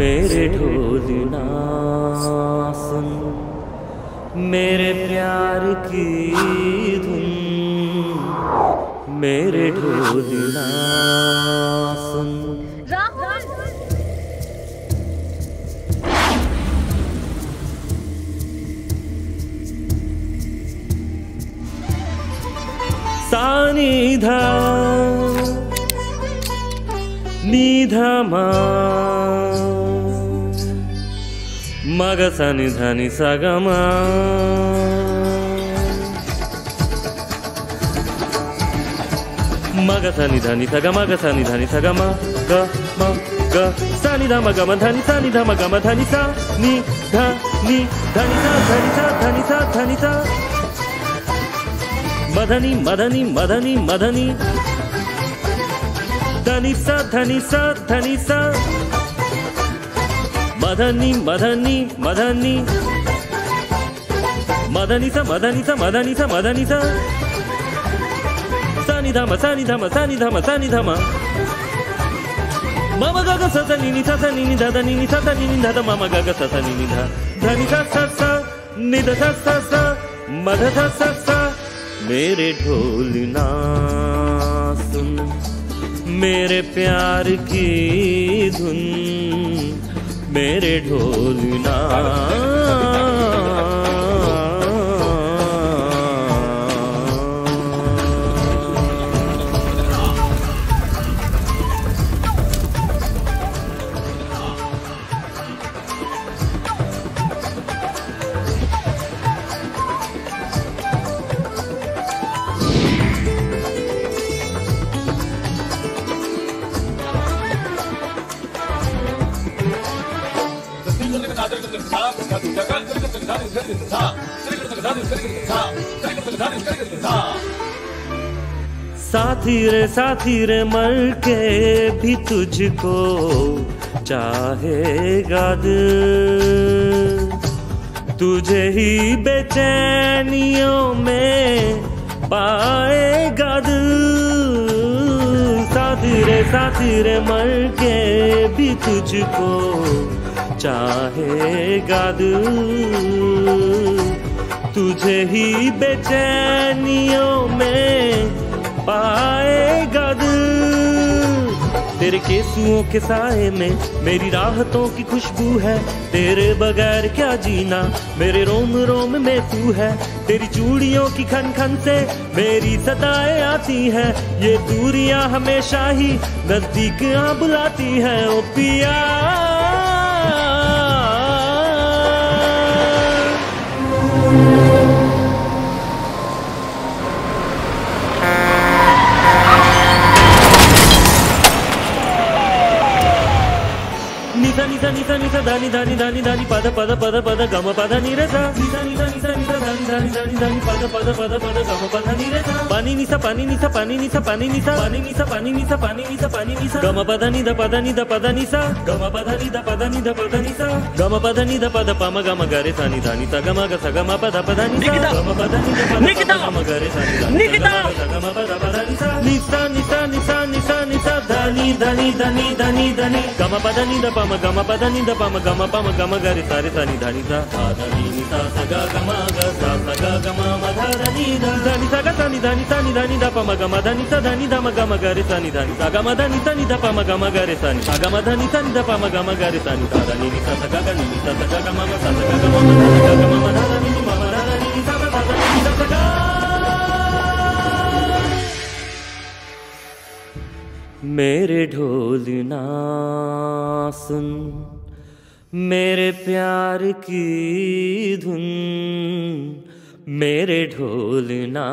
मेरे ढोलना सुन मेरे प्यार की धुन मेरे ढोलना सुन सानिधा। निधमा मग सनि धनि सगमा। मग सनि धनि सग मग सनि धनि सगम। ग म ग। म धनि सनि ध म ग म धनि सा नि ध नि धनि सा धनि सा धनि सा धनि सा मदनी मदनी मदनी मदनी धनी सा धनी सा धनी सा मदनी मदनी मदनी मदनी सा मदनी सा मदनी सा मदनी सा सानी धाम सानी धाम सानी धाम सानी धाम मम गग स स नि नि सा सा नि नि ध ध नि नि सा सा नि नि ध ध मम गग स स नि नि ध। धनि सा सा सा नि ध सा सा, मध सा सा। मेरे ढोल ना सुन मेरे प्यार की धुन मेरे ढोलना साथी रे साथी रे मर के भी तुझको चाहेगा तुझे ही बेचैनियों में पाएगा साथी रे साथी रे मर के भी तुझको चाहेगा तुझे ही बेचैनियों में पाएगा दिल। तेरे केसुओं के साए में मेरी राहतों की खुशबू है। तेरे बगैर क्या जीना? मेरे रोम रोम में तू है। तेरी चूड़ियों की खन खन से मेरी सदाएँ आती हैं। ये दूरियाँ हमेशा ही नज़दीक बुलाती हैं। ओ पिया नी सा नी सा धा नी धा नी धा धा नी पद पद पद पद गम पद नी रे सा नी सा नी सा नी सा पद पद पद पद गम पद नी पानी नी पानी नी पानी नी पानी नी पानी नी पानी नी पानी नी पानी नी गम पद नी ध पद नी ध पद नी गम पद नी ध पद नी ध पद नी गम पद नी ध पद प म ग म ग सा नी धा सा गम पद पद नी सा गम पद नी ध पद प म ग रे सा नी सा गम पद पद नी सा नी सा सा ధని ధని ధని ధని ధని. గమ పద నిద పమ గమ పద నిద పమ గమ పమ గమ గరి సరి సని ధని ధని నిస స గ గమ గ స స గ గమ ధని ధని స గ సని ధని సని ధని ధ పమ గమ ధని స ధని ధ మ గమ గరి సని ధని స గమ ధని సని ధ పమ గమ గరి సని స గమ ధని సని ధ పమ గమ గరి సని ధని నిస స గ గ ని నిస స గ గమ మ స స గ గమ మ ధ ని గ గమ मेरे ढोल ढोलना सुन मेरे प्यार की धुन मेरे ढोल ढोलना